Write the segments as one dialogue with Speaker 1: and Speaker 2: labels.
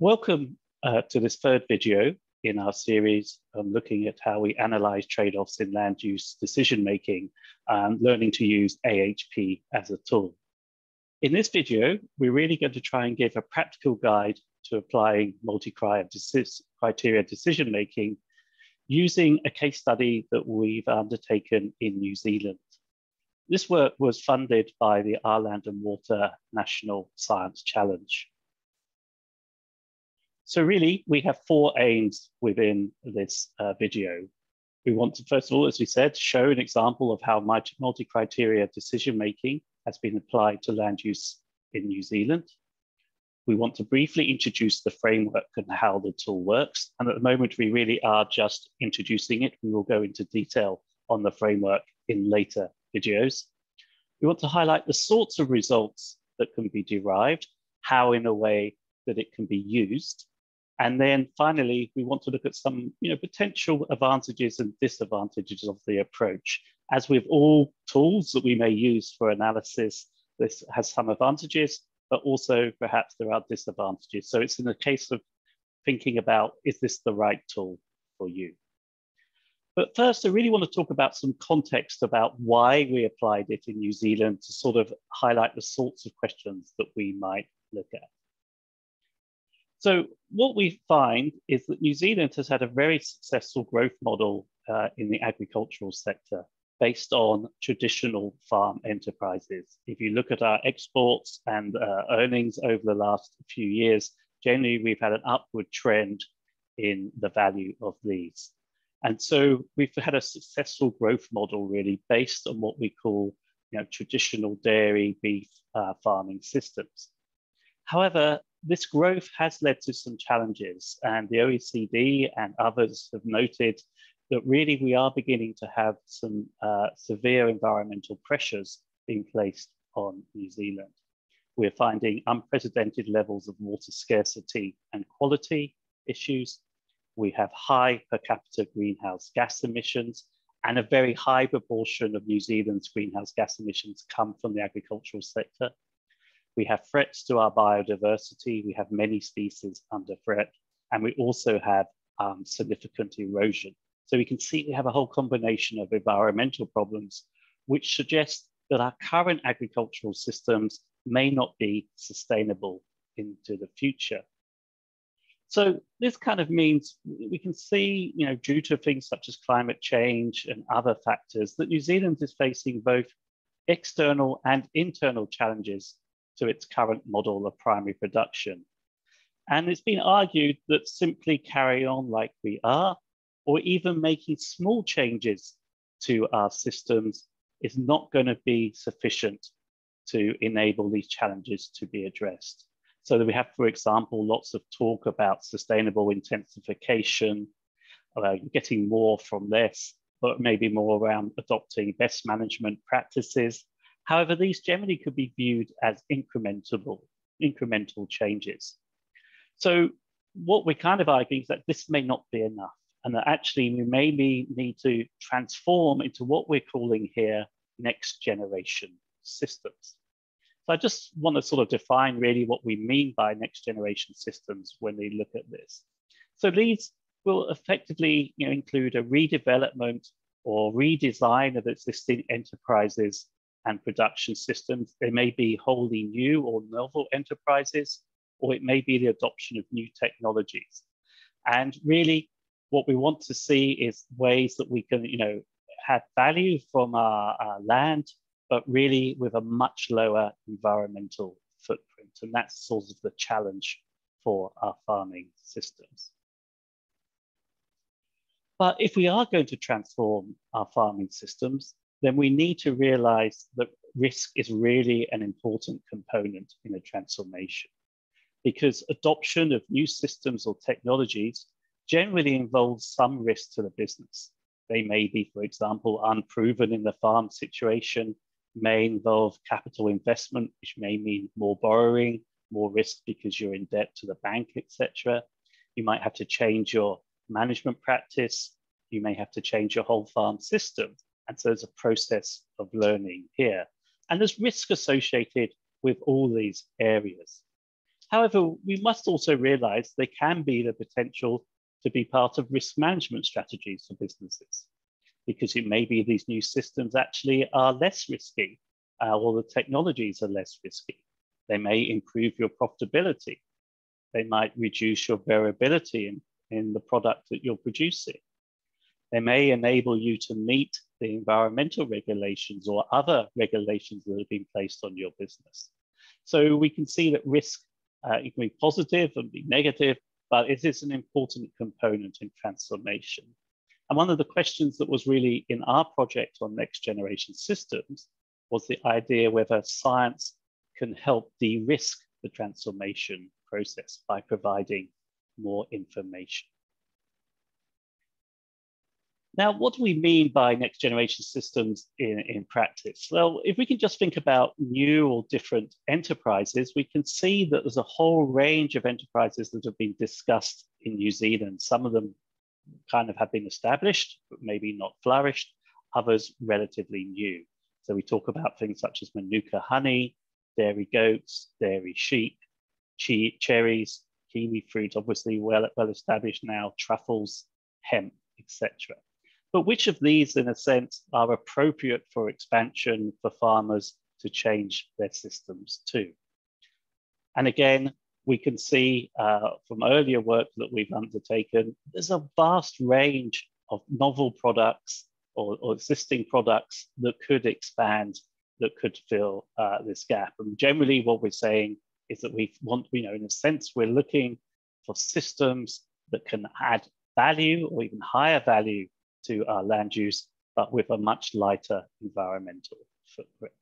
Speaker 1: Welcome uh, to this third video in our series on looking at how we analyze trade-offs in land use decision-making and learning to use AHP as a tool. In this video, we're really going to try and give a practical guide to applying multi-criteria decision-making using a case study that we've undertaken in New Zealand. This work was funded by the Land and Water National Science Challenge. So really, we have four aims within this uh, video. We want to, first of all, as we said, show an example of how multi-criteria decision-making has been applied to land use in New Zealand. We want to briefly introduce the framework and how the tool works. And at the moment, we really are just introducing it. We will go into detail on the framework in later videos. We want to highlight the sorts of results that can be derived, how in a way that it can be used, and then finally, we want to look at some you know, potential advantages and disadvantages of the approach. As with all tools that we may use for analysis, this has some advantages, but also perhaps there are disadvantages. So it's in the case of thinking about, is this the right tool for you? But first, I really want to talk about some context about why we applied it in New Zealand to sort of highlight the sorts of questions that we might look at. So what we find is that New Zealand has had a very successful growth model uh, in the agricultural sector based on traditional farm enterprises. If you look at our exports and uh, earnings over the last few years, generally we've had an upward trend in the value of these. And so we've had a successful growth model really based on what we call you know, traditional dairy beef uh, farming systems. However, this growth has led to some challenges, and the OECD and others have noted that really we are beginning to have some uh, severe environmental pressures being placed on New Zealand. We're finding unprecedented levels of water scarcity and quality issues. We have high per capita greenhouse gas emissions, and a very high proportion of New Zealand's greenhouse gas emissions come from the agricultural sector. We have threats to our biodiversity. We have many species under threat, and we also have um, significant erosion. So we can see we have a whole combination of environmental problems, which suggests that our current agricultural systems may not be sustainable into the future. So this kind of means we can see, you know, due to things such as climate change and other factors, that New Zealand is facing both external and internal challenges to its current model of primary production. And it's been argued that simply carry on like we are, or even making small changes to our systems is not going to be sufficient to enable these challenges to be addressed. So that we have, for example, lots of talk about sustainable intensification, getting more from less, but maybe more around adopting best management practices However, these generally could be viewed as incremental, incremental changes. So what we're kind of arguing is that this may not be enough and that actually we maybe need to transform into what we're calling here next generation systems. So I just want to sort of define really what we mean by next generation systems when we look at this. So these will effectively you know, include a redevelopment or redesign of existing enterprises and production systems. They may be wholly new or novel enterprises, or it may be the adoption of new technologies. And really, what we want to see is ways that we can, you know, have value from our, our land, but really with a much lower environmental footprint. And that's sort of the challenge for our farming systems. But if we are going to transform our farming systems, then we need to realize that risk is really an important component in a transformation because adoption of new systems or technologies generally involves some risk to the business. They may be, for example, unproven in the farm situation, may involve capital investment, which may mean more borrowing, more risk because you're in debt to the bank, etc. You might have to change your management practice. You may have to change your whole farm system. And so there's a process of learning here. And there's risk associated with all these areas. However, we must also realize they can be the potential to be part of risk management strategies for businesses because it may be these new systems actually are less risky uh, or the technologies are less risky. They may improve your profitability. They might reduce your variability in, in the product that you're producing. They may enable you to meet the environmental regulations or other regulations that have been placed on your business. So we can see that risk uh, it can be positive and be negative, but it is an important component in transformation. And one of the questions that was really in our project on next generation systems was the idea whether science can help de-risk the transformation process by providing more information. Now, what do we mean by next generation systems in, in practice? Well, if we can just think about new or different enterprises, we can see that there's a whole range of enterprises that have been discussed in New Zealand. Some of them kind of have been established, but maybe not flourished, others relatively new. So we talk about things such as Manuka honey, dairy goats, dairy sheep, cherries, kiwi fruit, obviously well, well established now, truffles, hemp, etc. But which of these, in a sense, are appropriate for expansion for farmers to change their systems to? And again, we can see uh, from earlier work that we've undertaken, there's a vast range of novel products or, or existing products that could expand, that could fill uh, this gap. And generally what we're saying is that we want, you know, in a sense, we're looking for systems that can add value or even higher value to our land use, but with a much lighter environmental footprint.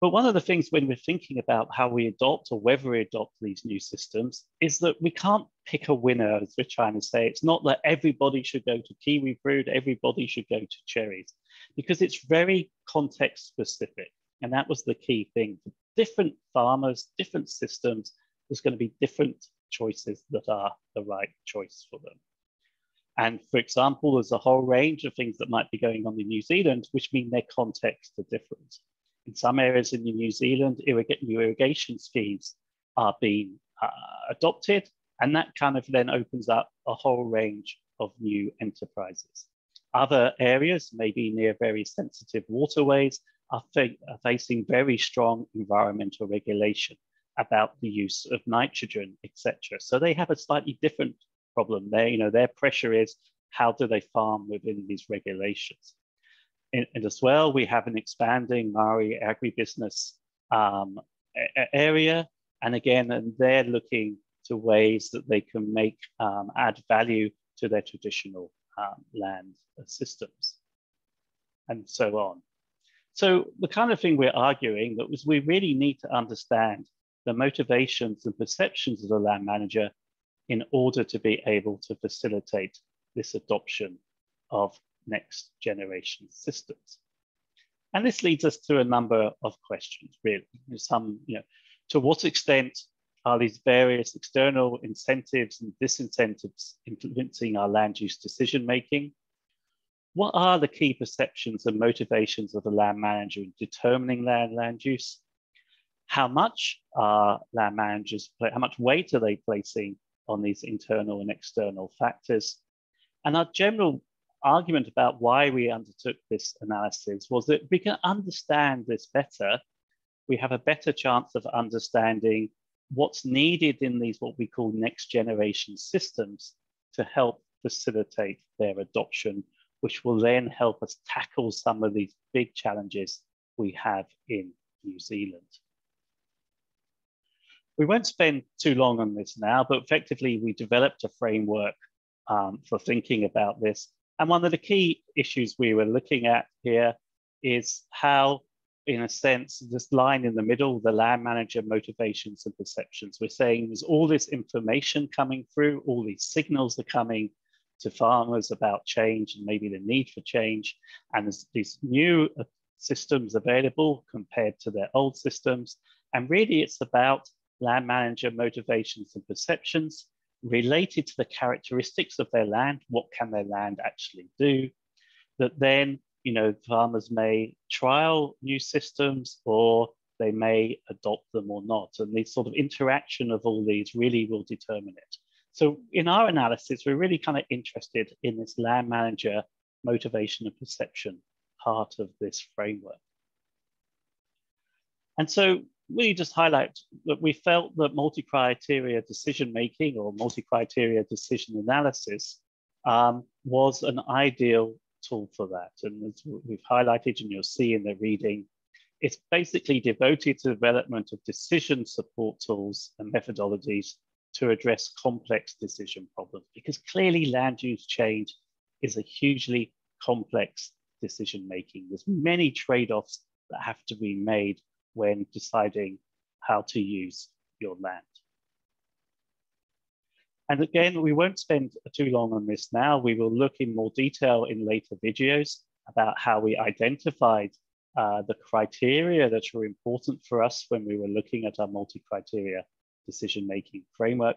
Speaker 1: But one of the things when we're thinking about how we adopt or whether we adopt these new systems is that we can't pick a winner, as we're trying to say. It's not that everybody should go to kiwi fruit, everybody should go to cherries, because it's very context specific. And that was the key thing. For different farmers, different systems, there's going to be different choices that are the right choice for them. And for example, there's a whole range of things that might be going on in New Zealand, which mean their contexts are different. In some areas in New Zealand, new irrigation schemes are being uh, adopted, and that kind of then opens up a whole range of new enterprises. Other areas, maybe near very sensitive waterways, are, fa are facing very strong environmental regulation about the use of nitrogen, etc. So they have a slightly different problem there. You know, their pressure is how do they farm within these regulations? And, and as well, we have an expanding Maori agribusiness um, area. And again, and they're looking to ways that they can make um, add value to their traditional um, land systems and so on. So the kind of thing we're arguing that was we really need to understand the motivations and perceptions of the land manager in order to be able to facilitate this adoption of next generation systems. And this leads us to a number of questions, really. Some, you know, to what extent are these various external incentives and disincentives influencing our land use decision making? What are the key perceptions and motivations of the land manager in determining land land use? How much are land managers, how much weight are they placing on these internal and external factors. And our general argument about why we undertook this analysis was that we can understand this better, we have a better chance of understanding what's needed in these what we call next generation systems to help facilitate their adoption, which will then help us tackle some of these big challenges we have in New Zealand. We won't spend too long on this now, but effectively we developed a framework um, for thinking about this. And one of the key issues we were looking at here is how, in a sense, this line in the middle, the land manager motivations and perceptions, we're saying there's all this information coming through, all these signals are coming to farmers about change and maybe the need for change. And there's these new uh, systems available compared to their old systems. And really it's about land manager motivations and perceptions related to the characteristics of their land. What can their land actually do? That then, you know, farmers may trial new systems or they may adopt them or not. And the sort of interaction of all these really will determine it. So in our analysis, we're really kind of interested in this land manager motivation and perception part of this framework. And so we just highlight that we felt that multi-criteria decision making or multi-criteria decision analysis um, was an ideal tool for that. And as we've highlighted and you'll see in the reading, it's basically devoted to the development of decision support tools and methodologies to address complex decision problems because clearly land use change is a hugely complex decision making. There's many trade-offs that have to be made when deciding how to use your land. And again, we won't spend too long on this now. We will look in more detail in later videos about how we identified uh, the criteria that were important for us when we were looking at our multi-criteria decision-making framework.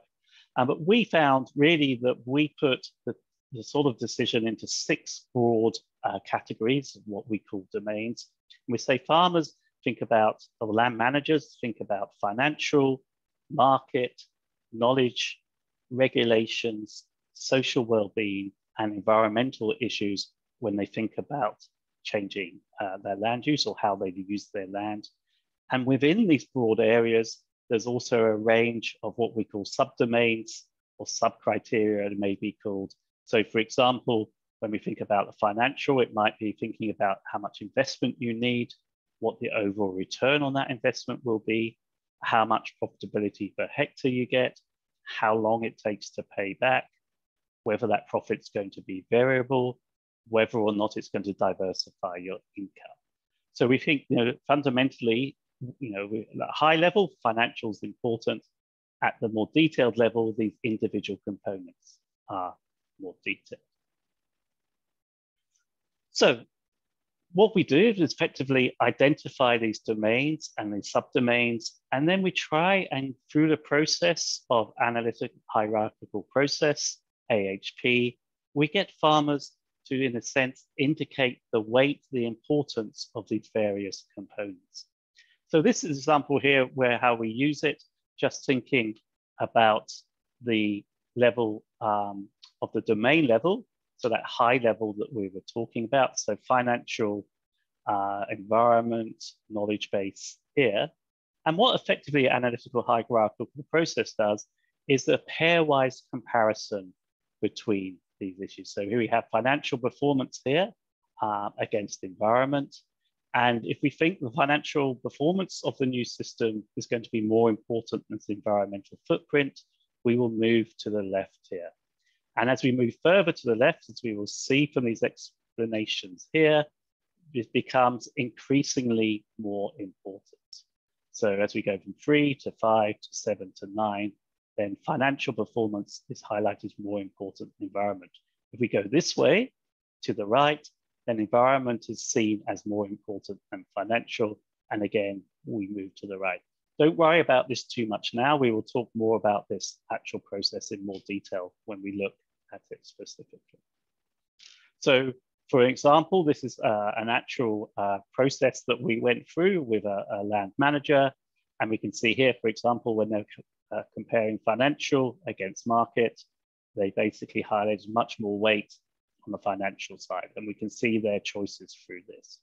Speaker 1: Um, but we found really that we put the, the sort of decision into six broad uh, categories what we call domains. And we say farmers think about, land managers think about financial, market, knowledge, regulations, social well-being, and environmental issues when they think about changing uh, their land use or how they use their land. And within these broad areas, there's also a range of what we call subdomains or sub-criteria it may be called. So for example, when we think about the financial, it might be thinking about how much investment you need, what the overall return on that investment will be, how much profitability per hectare you get, how long it takes to pay back, whether that profit's going to be variable, whether or not it's going to diversify your income. So we think, you know, fundamentally, you know, at high level, financials important. At the more detailed level, these individual components are more detailed. So what we do is effectively identify these domains and these subdomains, and then we try and through the process of analytic hierarchical process, AHP, we get farmers to, in a sense, indicate the weight, the importance of these various components. So this is an example here where how we use it, just thinking about the level um, of the domain level, so that high level that we were talking about, so financial, uh, environment, knowledge base here. And what effectively analytical hierarchical process does is a pairwise comparison between these issues. So here we have financial performance here uh, against environment, and if we think the financial performance of the new system is going to be more important than the environmental footprint, we will move to the left here. And as we move further to the left, as we will see from these explanations here, it becomes increasingly more important. So as we go from three to five to seven to nine, then financial performance is highlighted as more important than environment. If we go this way to the right, then environment is seen as more important than financial. And again, we move to the right. Don't worry about this too much now. We will talk more about this actual process in more detail when we look specifically. So for example, this is uh, an actual uh, process that we went through with a, a, land manager. And we can see here, for example, when they're uh, comparing financial against market, they basically highlighted much more weight on the financial side. And we can see their choices through this.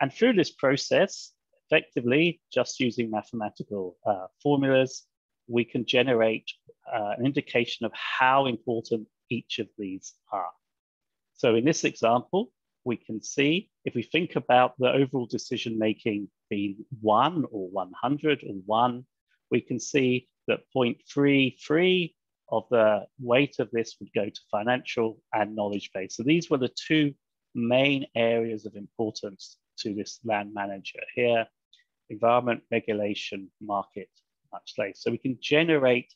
Speaker 1: And through this process, effectively, just using mathematical uh, formulas, we can generate uh, an indication of how important each of these are. So in this example, we can see if we think about the overall decision making being one or 100 or one, we can see that 0.33 of the weight of this would go to financial and knowledge base. So these were the two main areas of importance to this land manager here, environment, regulation, market, much later. So we can generate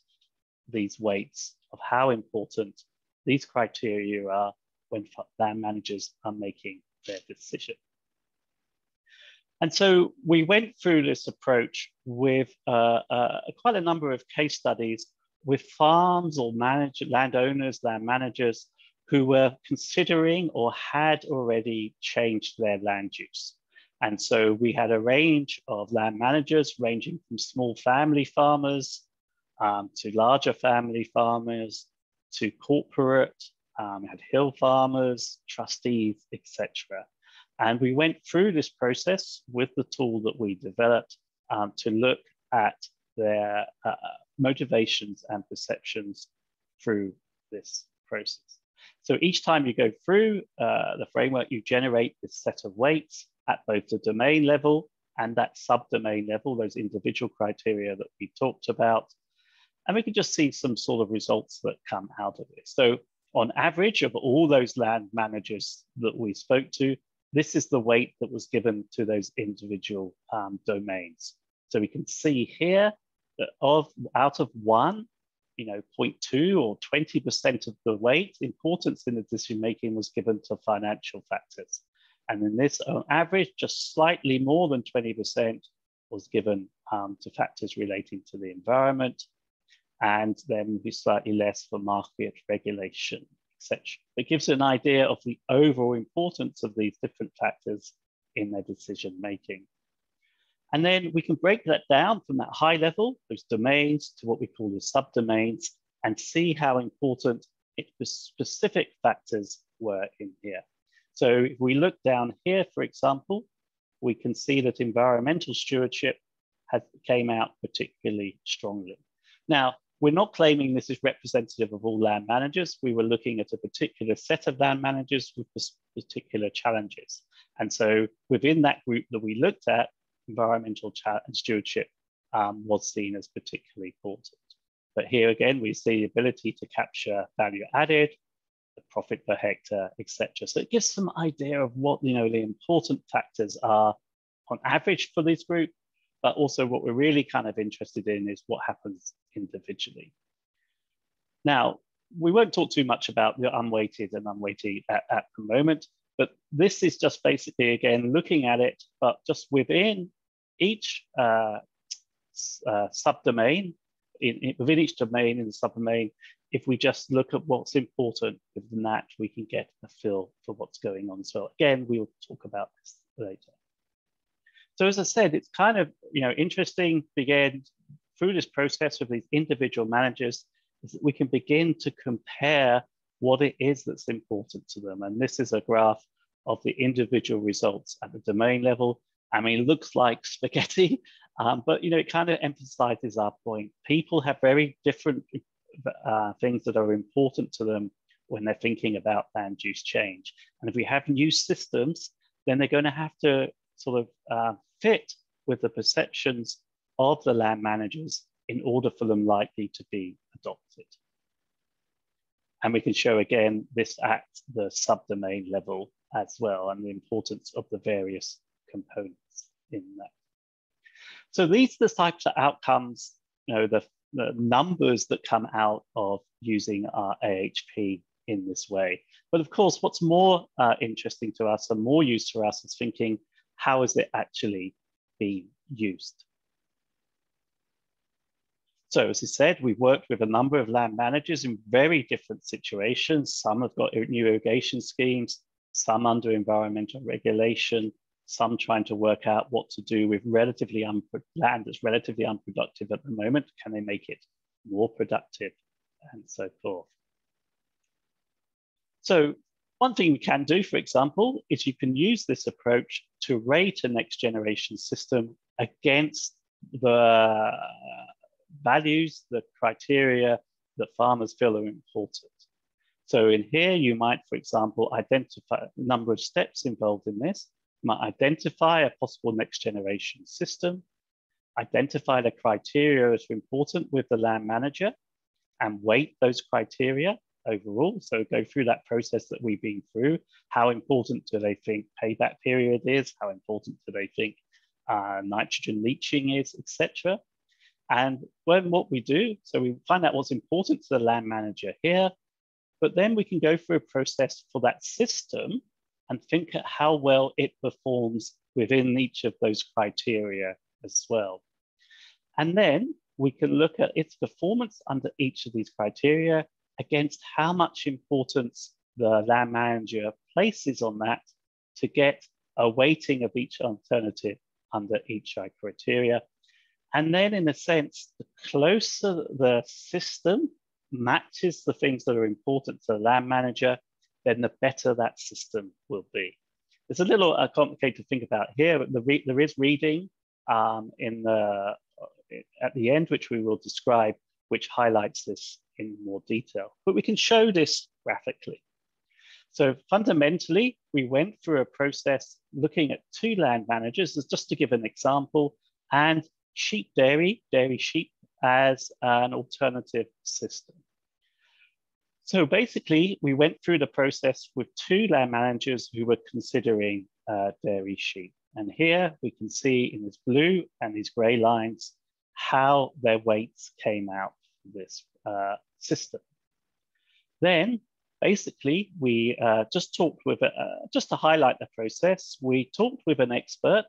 Speaker 1: these weights of how important these criteria are when land managers are making their decision. And so we went through this approach with uh, uh, quite a number of case studies with farms or manage, landowners, land managers who were considering or had already changed their land use. And so we had a range of land managers ranging from small family farmers um, to larger family farmers to corporate, um, had hill farmers, trustees, etc. And we went through this process with the tool that we developed um, to look at their uh, motivations and perceptions through this process. So each time you go through uh, the framework, you generate this set of weights at both the domain level and that subdomain level, those individual criteria that we talked about. And we can just see some sort of results that come out of it. So on average of all those land managers that we spoke to, this is the weight that was given to those individual um, domains. So we can see here that of out of one, you know, 0.2 or 20% of the weight, importance in the decision making was given to financial factors. And in this, on average, just slightly more than 20% was given um, to factors relating to the environment, and then be slightly less for market regulation, etc. It gives an idea of the overall importance of these different factors in their decision making. And then we can break that down from that high level, those domains, to what we call the subdomains, and see how important it, specific factors were in here. So if we look down here, for example, we can see that environmental stewardship has, came out particularly strongly. Now, we're not claiming this is representative of all land managers. We were looking at a particular set of land managers with particular challenges. And so within that group that we looked at, environmental stewardship um, was seen as particularly important. But here again, we see the ability to capture value added, the profit per hectare, etc. So it gives some idea of what you know the important factors are on average for this group, but also what we're really kind of interested in is what happens individually. Now, we won't talk too much about the unweighted and unweighted at, at the moment, but this is just basically, again, looking at it, but just within each uh, uh, subdomain, in, in, within each domain in the subdomain, if we just look at what's important within that, we can get a feel for what's going on. So again, we'll talk about this later. So as I said, it's kind of you know interesting again through this process with these individual managers is that we can begin to compare what it is that's important to them. And this is a graph of the individual results at the domain level. I mean, it looks like spaghetti, um, but you know, it kind of emphasizes our point. People have very different uh, things that are important to them when they're thinking about land use change. And if we have new systems, then they're going to have to sort of uh, fit with the perceptions of the land managers in order for them likely to be adopted. And we can show again this at the subdomain level as well and the importance of the various components in that. So these are the types of outcomes, you know, the, the numbers that come out of using our AHP in this way. But of course, what's more uh, interesting to us and more used for us is thinking, how is it actually being used? So as I said, we've worked with a number of land managers in very different situations. Some have got new irrigation schemes, some under environmental regulation, some trying to work out what to do with relatively land that's relatively unproductive at the moment. Can they make it more productive and so forth? So one thing we can do, for example, is you can use this approach to rate a next generation system against the values, the criteria that farmers feel are important. So in here, you might, for example, identify a number of steps involved in this. You might identify a possible next generation system, identify the criteria as important with the land manager, and weight those criteria overall. So go through that process that we've been through. How important do they think payback period is? How important do they think uh, nitrogen leaching is, etc. And when what we do, so we find out what's important to the land manager here, but then we can go through a process for that system and think at how well it performs within each of those criteria as well. And then we can look at its performance under each of these criteria against how much importance the land manager places on that to get a weighting of each alternative under each criteria. And then in a sense, the closer the system matches the things that are important to the land manager, then the better that system will be. It's a little uh, complicated to think about here, but the there is reading um, in the, at the end, which we will describe, which highlights this in more detail. But we can show this graphically. So fundamentally, we went through a process looking at two land managers, just to give an example, and sheep dairy, dairy sheep, as an alternative system. So basically, we went through the process with two land managers who were considering uh, dairy sheep. And here we can see in this blue and these gray lines how their weights came out for this uh, system. Then basically we uh, just talked with, uh, just to highlight the process, we talked with an expert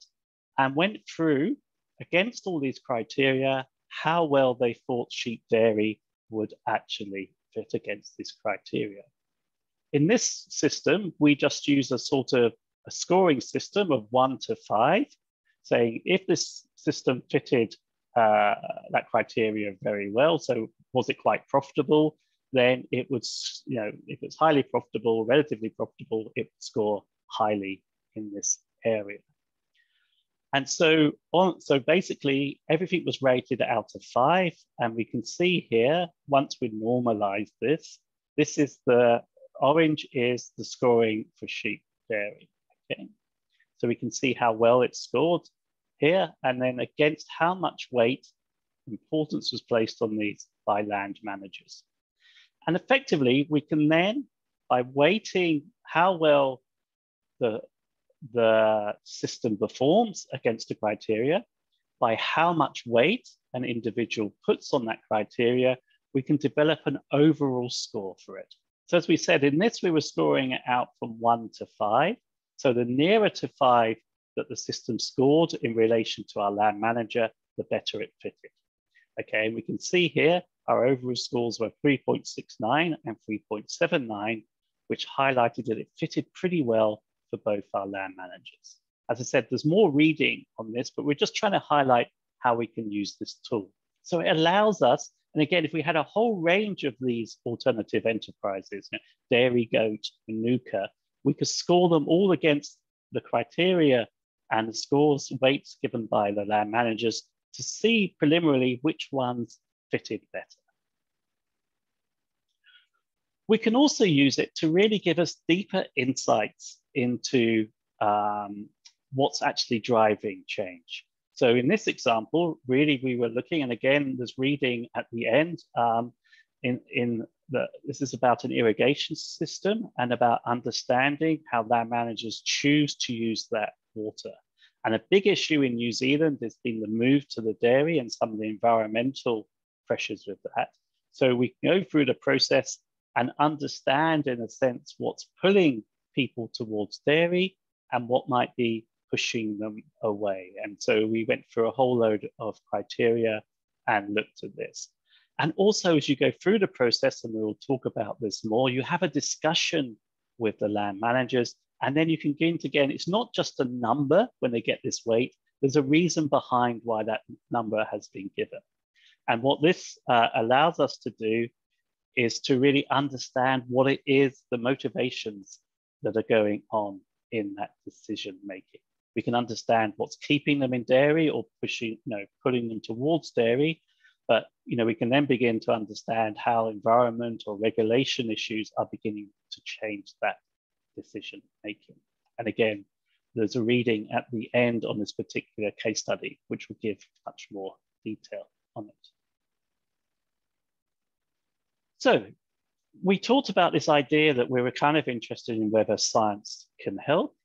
Speaker 1: and went through against all these criteria, how well they thought sheep dairy would actually fit against this criteria. In this system, we just use a sort of a scoring system of one to five, saying if this system fitted uh, that criteria very well, so was it quite profitable, then it would, you know, if it's highly profitable, relatively profitable, it would score highly in this area. And so on, so basically everything was rated out of five. And we can see here, once we normalize this, this is the orange is the scoring for sheep dairy. Okay. So we can see how well it's scored here, and then against how much weight importance was placed on these by land managers. And effectively, we can then, by weighting how well the the system performs against the criteria, by how much weight an individual puts on that criteria, we can develop an overall score for it. So as we said, in this, we were scoring it out from one to five. So the nearer to five that the system scored in relation to our land manager, the better it fitted. Okay, and we can see here, our overall scores were 3.69 and 3.79, which highlighted that it fitted pretty well for both our land managers. As I said, there's more reading on this, but we're just trying to highlight how we can use this tool. So it allows us, and again, if we had a whole range of these alternative enterprises, you know, dairy, goat, manuka, we could score them all against the criteria and the scores weights given by the land managers to see preliminarily which ones fitted better. We can also use it to really give us deeper insights into um, what's actually driving change. So in this example, really we were looking, and again, there's reading at the end, um, in, in the, this is about an irrigation system and about understanding how land managers choose to use that water. And a big issue in New Zealand has been the move to the dairy and some of the environmental pressures with that. So we go through the process and understand in a sense what's pulling people towards dairy and what might be pushing them away. And so we went through a whole load of criteria and looked at this. And also, as you go through the process, and we'll talk about this more, you have a discussion with the land managers, and then you can get into again, it's not just a number when they get this weight, there's a reason behind why that number has been given. And what this uh, allows us to do is to really understand what it is, the motivations that are going on in that decision making. We can understand what's keeping them in dairy or pushing, you know, putting them towards dairy. But you know, we can then begin to understand how environment or regulation issues are beginning to change that decision making. And again, there's a reading at the end on this particular case study, which will give much more detail on it. So we talked about this idea that we were kind of interested in whether science can help.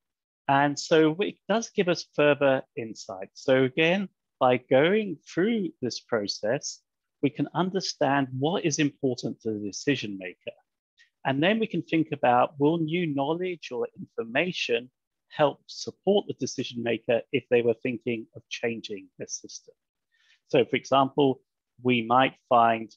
Speaker 1: And so it does give us further insight. So again, by going through this process, we can understand what is important to the decision maker. And then we can think about, will new knowledge or information help support the decision maker if they were thinking of changing the system? So for example, we might find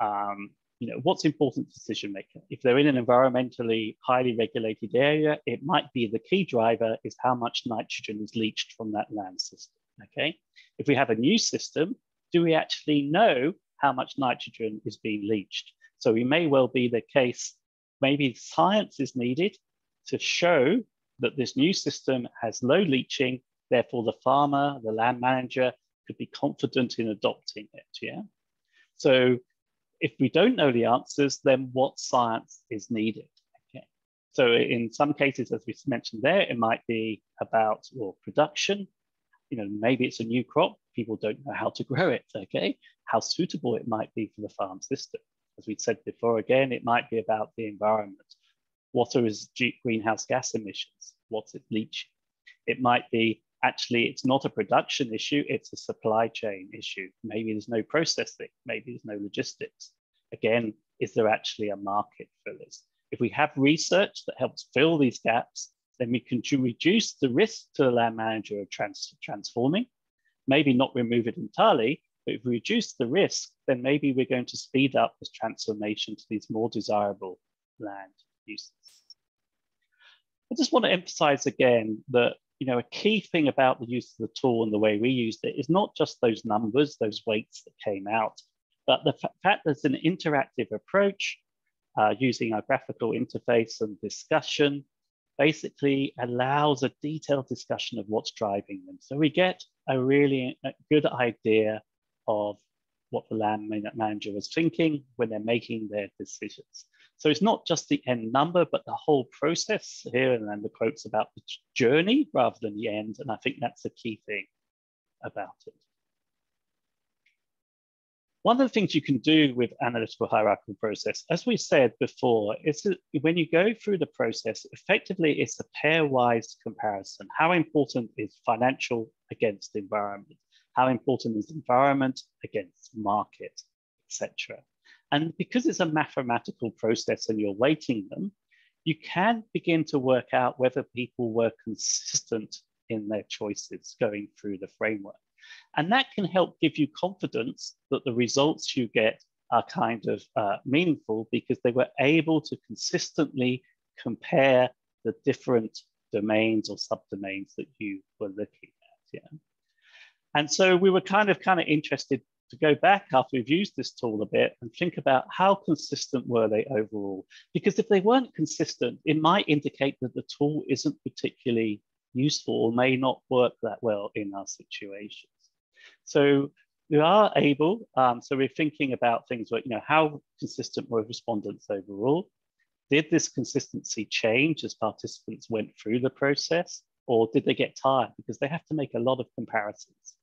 Speaker 1: um, you know, what's important to decision maker? If they're in an environmentally highly regulated area, it might be the key driver is how much nitrogen is leached from that land system, okay? If we have a new system, do we actually know how much nitrogen is being leached? So we may well be the case, maybe science is needed to show that this new system has low leaching, therefore the farmer, the land manager could be confident in adopting it, yeah? So if we don't know the answers, then what science is needed? Okay. So in some cases, as we mentioned there, it might be about well, production. You know, maybe it's a new crop. People don't know how to grow it. Okay, how suitable it might be for the farm system. As we said before, again, it might be about the environment. What are its greenhouse gas emissions? What's it leaching? It might be actually it's not a production issue, it's a supply chain issue. Maybe there's no processing, maybe there's no logistics. Again, is there actually a market for this? If we have research that helps fill these gaps, then we can reduce the risk to the land manager of trans transforming, maybe not remove it entirely, but if we reduce the risk, then maybe we're going to speed up this transformation to these more desirable land uses. I just want to emphasize again that you know, a key thing about the use of the tool and the way we used it is not just those numbers, those weights that came out, but the fact that there's an interactive approach uh, using our graphical interface and discussion basically allows a detailed discussion of what's driving them. So we get a really a good idea of what the land manager was thinking when they're making their decisions. So it's not just the end number, but the whole process here, and then the quotes about the journey rather than the end. And I think that's the key thing about it. One of the things you can do with analytical hierarchical process, as we said before, is that when you go through the process, effectively it's a pairwise comparison. How important is financial against environment? How important is environment against market, etc. And because it's a mathematical process and you're weighting them, you can begin to work out whether people were consistent in their choices going through the framework. And that can help give you confidence that the results you get are kind of uh, meaningful because they were able to consistently compare the different domains or subdomains that you were looking at. Yeah. And so we were kind of kind of interested to go back after we've used this tool a bit and think about how consistent were they overall? Because if they weren't consistent, it might indicate that the tool isn't particularly useful or may not work that well in our situations. So we are able, um, so we're thinking about things like, you know, how consistent were respondents overall? Did this consistency change as participants went through the process? Or did they get tired because they have to make a lot of comparisons?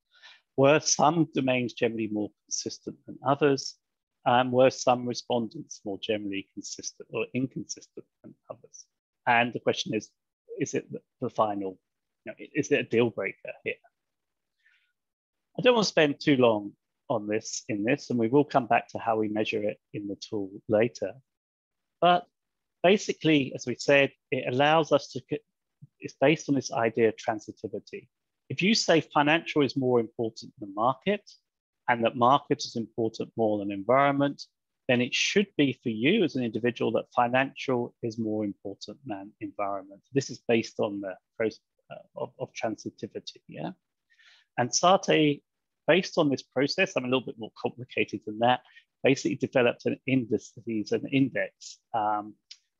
Speaker 1: Were some domains generally more consistent than others? And were some respondents more generally consistent or inconsistent than others? And the question is, is it the final, you know, is it a deal breaker here? I don't want to spend too long on this in this, and we will come back to how we measure it in the tool later. But basically, as we said, it allows us to, it's based on this idea of transitivity. If you say financial is more important than market and that market is important more than environment, then it should be for you as an individual that financial is more important than environment. This is based on the process uh, of, of transitivity, yeah? And Saaty, based on this process, I'm a little bit more complicated than that, basically developed an indices, an index, um,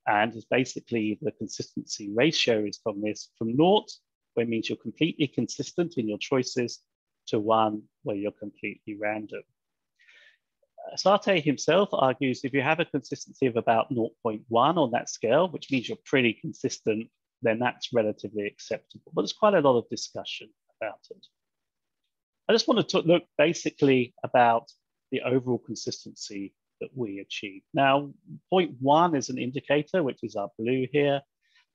Speaker 1: and is basically the consistency ratio is from this, from naught where it means you're completely consistent in your choices, to one where you're completely random. Uh, Saaty himself argues if you have a consistency of about 0.1 on that scale, which means you're pretty consistent, then that's relatively acceptable. But there's quite a lot of discussion about it. I just want to look basically about the overall consistency that we achieve. Now, point one is an indicator, which is our blue here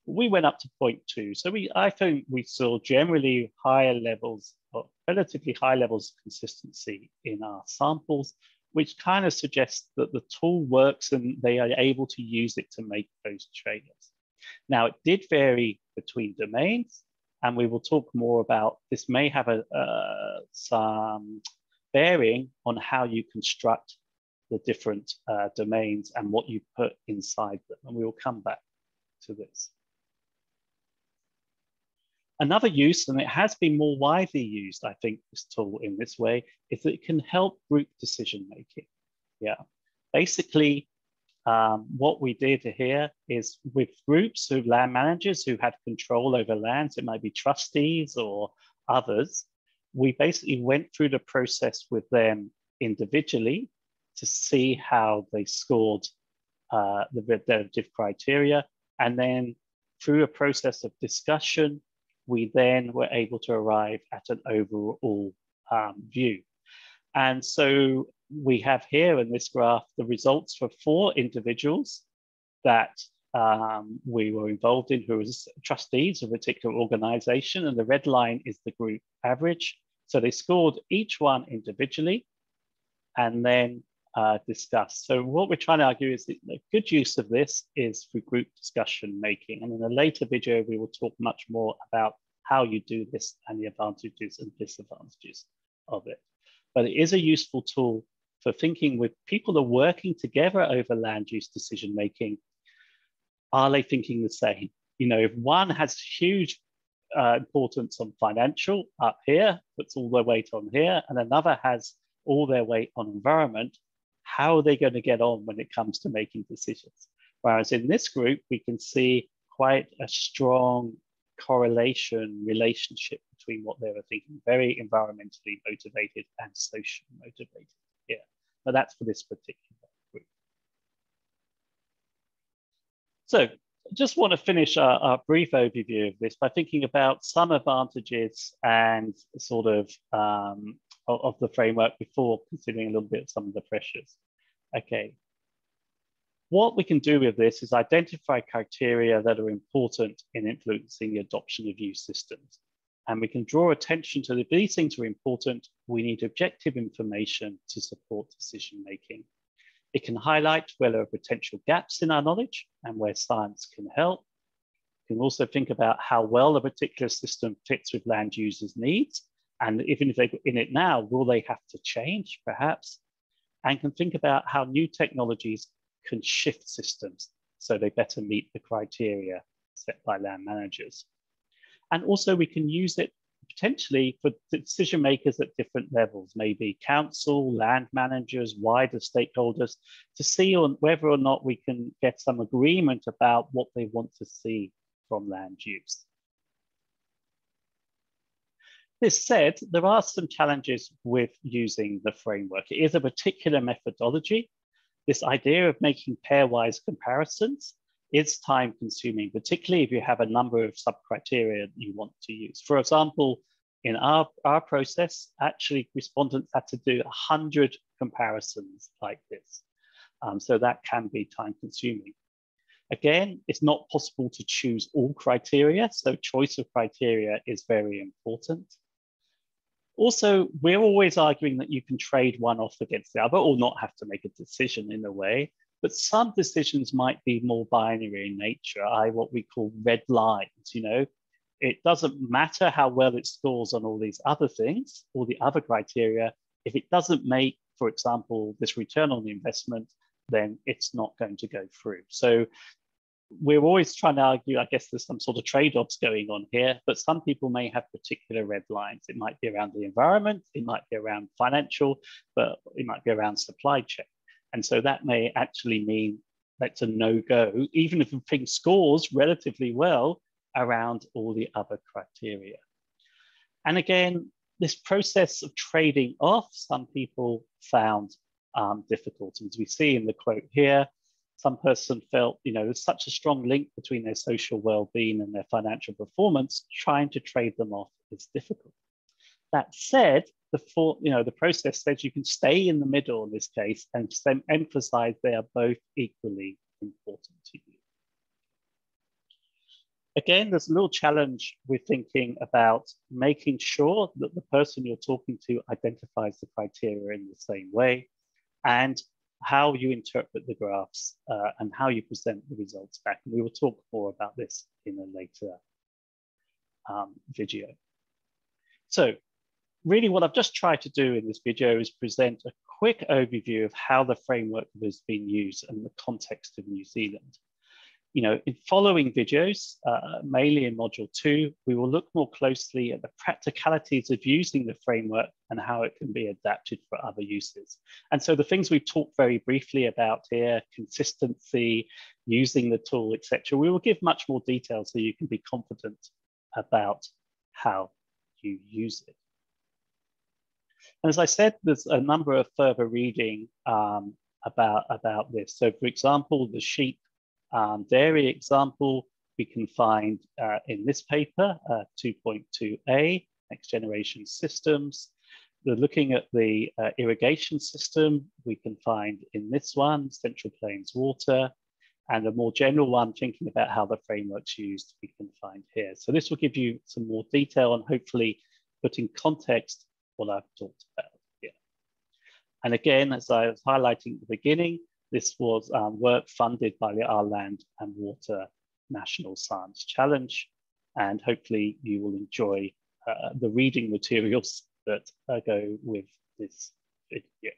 Speaker 1: we went up to 0.2. So we, I think we saw generally higher levels, or relatively high levels of consistency in our samples, which kind of suggests that the tool works and they are able to use it to make those trade-offs. Now, it did vary between domains, and we will talk more about this may have a, uh, some bearing on how you construct the different uh, domains and what you put inside them. And we will come back to this. Another use, and it has been more widely used, I think, this tool in this way, is that it can help group decision making. Yeah, basically, um, what we did here is with groups of land managers who had control over lands, it might be trustees or others, we basically went through the process with them individually to see how they scored uh, the relative criteria. And then through a process of discussion, we then were able to arrive at an overall um, view. And so we have here in this graph the results for four individuals that um, we were involved in who was trustees of a particular organization and the red line is the group average. So they scored each one individually and then uh, discussed. So what we're trying to argue is that the good use of this is for group discussion making. And in a later video, we will talk much more about how you do this and the advantages and disadvantages of it. But it is a useful tool for thinking with people that are working together over land use decision making. Are they thinking the same? You know, if one has huge uh, importance on financial up here, puts all their weight on here, and another has all their weight on environment, how are they going to get on when it comes to making decisions? Whereas in this group, we can see quite a strong correlation relationship between what they were thinking, very environmentally motivated and socially motivated here. But that's for this particular group. So just want to finish our, our, brief overview of this by thinking about some advantages and sort of um, of, the framework before considering a little bit of some of the pressures. Okay, what we can do with this is identify criteria that are important in influencing the adoption of use systems. And we can draw attention to if these things are important, we need objective information to support decision making. It can highlight where there are potential gaps in our knowledge and where science can help. We can also think about how well a particular system fits with land users' needs. And even if they're in it now, will they have to change perhaps? And can think about how new technologies can shift systems so they better meet the criteria set by land managers. And also we can use it potentially for decision makers at different levels, maybe council, land managers, wider stakeholders, to see on whether or not we can get some agreement about what they want to see from land use. This said, there are some challenges with using the framework. It is a particular methodology this idea of making pairwise comparisons is time consuming, particularly if you have a number of sub-criteria you want to use. For example, in our, our process, actually respondents had to do 100 comparisons like this. Um, so that can be time consuming. Again, it's not possible to choose all criteria, so choice of criteria is very important. Also, we're always arguing that you can trade one off against the other or not have to make a decision in a way. But some decisions might be more binary in nature, I what we call red lines. You know, it doesn't matter how well it scores on all these other things, all the other criteria. If it doesn't make, for example, this return on the investment, then it's not going to go through. So we're always trying to argue, I guess there's some sort of trade-offs going on here, but some people may have particular red lines. It might be around the environment, it might be around financial, but it might be around supply chain. And so that may actually mean that's a no-go, even if the thing scores relatively well around all the other criteria. And again, this process of trading off, some people found um, difficult. As we see in the quote here, some person felt, you know, there's such a strong link between their social well-being and their financial performance, trying to trade them off is difficult. That said, the for, you know, the process says you can stay in the middle in this case and emphasize they are both equally important to you. Again, there's a little challenge with thinking about making sure that the person you're talking to identifies the criteria in the same way and how you interpret the graphs uh, and how you present the results back. And we will talk more about this in a later um, video. So really what I've just tried to do in this video is present a quick overview of how the framework has been used and the context of New Zealand. You know, in following videos, uh, mainly in module two, we will look more closely at the practicalities of using the framework and how it can be adapted for other uses. And so the things we've talked very briefly about here, consistency, using the tool, etc., we will give much more detail so you can be confident about how you use it. And as I said, there's a number of further reading um, about, about this. So for example, the sheep um, dairy example we can find uh, in this paper, uh, 2.2a, next generation systems. We're looking at the uh, irrigation system, we can find in this one, Central Plains Water, and a more general one, thinking about how the framework's used, we can find here. So this will give you some more detail and hopefully put in context what I've talked about here. And again, as I was highlighting at the beginning, this was um, work funded by the Our Land and Water National Science Challenge. And hopefully you will enjoy uh, the reading materials that uh, go with this video.